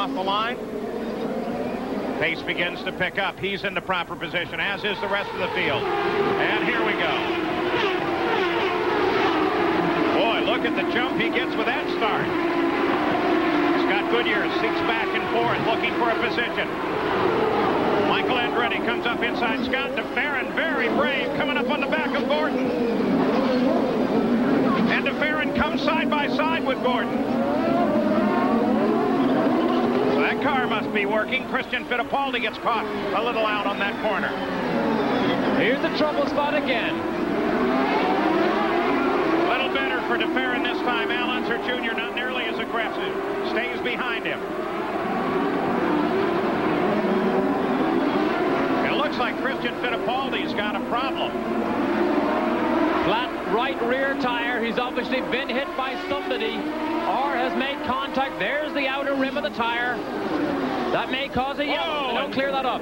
off the line. Pace begins to pick up. He's in the proper position, as is the rest of the field. And here we go. Boy, look at the jump he gets with that start. Scott Goodyear seeks back and forth, looking for a position. Michael Andretti comes up inside Scott de Ferran, very brave, coming up on the back of Gordon. And de Ferran comes side by side with Gordon be working. Christian Fittipaldi gets caught a little out on that corner. Here's the trouble spot again. A little better for de Ferran this time. Al Jr. not nearly as aggressive. Stays behind him. It looks like Christian Fittipaldi's got a problem. Flat right rear tire. He's obviously been hit by somebody or has made contact. There's the outer rim of the tire. That may cause a yellow. Don't clear that up.